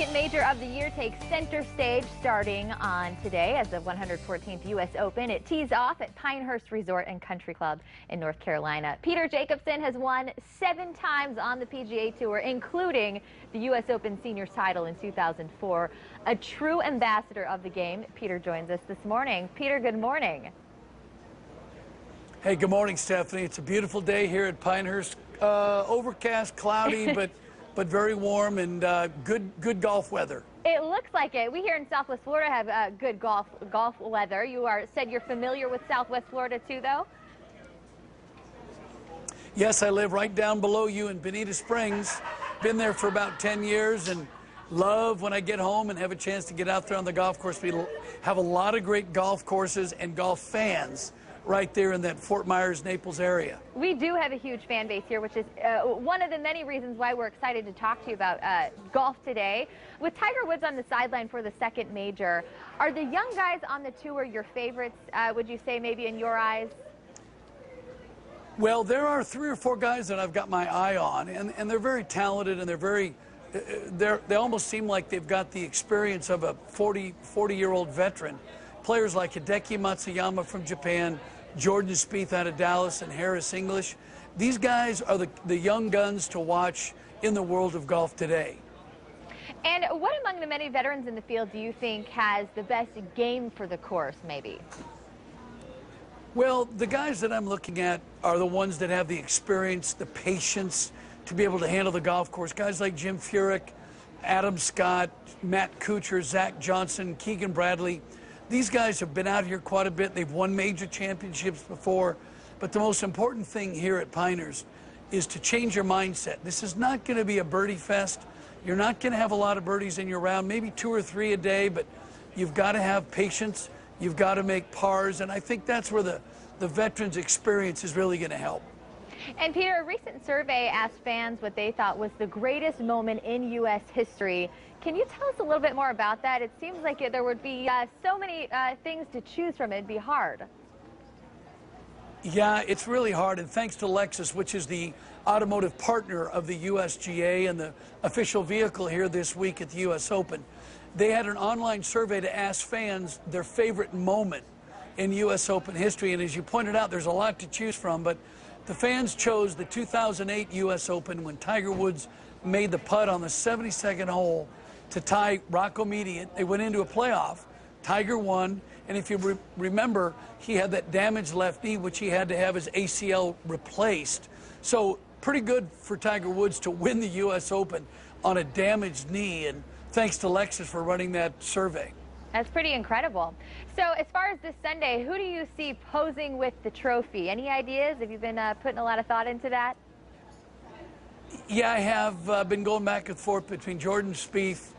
second major of the year takes center stage starting on today as the 114th U.S. Open. It tees off at Pinehurst Resort and Country Club in North Carolina. Peter Jacobsen has won seven times on the PGA Tour, including the U.S. Open Seniors title in 2004. A true ambassador of the game, Peter joins us this morning. Peter, good morning. Hey, good morning, Stephanie. It's a beautiful day here at Pinehurst. Uh, overcast, cloudy, but but very warm and uh, good good golf weather. It looks like it. We here in Southwest Florida have uh, good golf golf weather. You are said you're familiar with Southwest Florida too, though. Yes, I live right down below you in Bonita Springs. Been there for about 10 years and love when I get home and have a chance to get out there on the golf course. We have a lot of great golf courses and golf fans right there in that Fort Myers, Naples area. We do have a huge fan base here, which is uh, one of the many reasons why we're excited to talk to you about uh, golf today. With Tiger Woods on the sideline for the second major, are the young guys on the tour your favorites, uh, would you say, maybe in your eyes? Well, there are three or four guys that I've got my eye on, and, and they're very talented and they're very, uh, uh, they're, they almost seem like they've got the experience of a 40, 40 year old veteran. Players like Hideki Matsuyama from Japan, Jordan Spieth out of Dallas, and Harris English. These guys are the, the young guns to watch in the world of golf today. And what among the many veterans in the field do you think has the best game for the course, maybe? Well, the guys that I'm looking at are the ones that have the experience, the patience to be able to handle the golf course. Guys like Jim Furyk, Adam Scott, Matt Kuchar, Zach Johnson, Keegan Bradley. These guys have been out here quite a bit. They've won major championships before. But the most important thing here at Pinehurst is to change your mindset. This is not going to be a birdie fest. You're not going to have a lot of birdies in your round, maybe two or three a day, but you've got to have patience. You've got to make pars, and I think that's where the, the veterans' experience is really going to help. And Peter, a recent survey asked fans what they thought was the greatest moment in U.S. history. Can you tell us a little bit more about that? It seems like there would be uh, so many uh, things to choose from. It'd be hard. Yeah, it's really hard. And thanks to Lexus, which is the automotive partner of the USGA and the official vehicle here this week at the U.S. Open, they had an online survey to ask fans their favorite moment in U.S. Open history. And as you pointed out, there's a lot to choose from. But the fans chose the 2008 U.S. Open when Tiger Woods made the putt on the 72nd hole to tie Rocco Mediate. They went into a playoff. Tiger won. And if you re remember, he had that damaged left knee, which he had to have his ACL replaced. So pretty good for Tiger Woods to win the U.S. Open on a damaged knee. And thanks to Lexus for running that survey. That's pretty incredible. So as far as this Sunday, who do you see posing with the trophy? Any ideas? Have you been uh, putting a lot of thought into that? Yeah, I have uh, been going back and forth between Jordan Spieth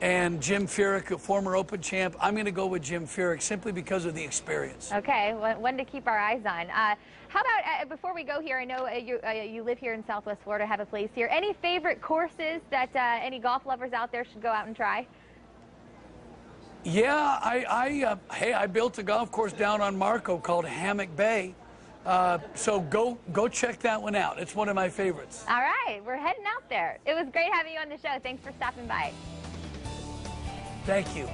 and Jim Furyk, a former Open champ. I'm going to go with Jim Furyk simply because of the experience. Okay, one to keep our eyes on. Uh, how about, uh, before we go here, I know uh, you, uh, you live here in Southwest Florida, have a place here. Any favorite courses that uh, any golf lovers out there should go out and try? Yeah, I, I uh, hey, I built a golf course down on Marco called Hammock Bay. Uh, so go go check that one out. It's one of my favorites. All right, we're heading out there. It was great having you on the show. Thanks for stopping by. Thank you.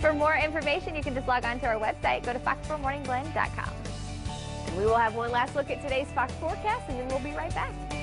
For more information, you can just log on to our website. Go to fox4morningblend.com. And we will have one last look at today's Fox forecast, and then we'll be right back.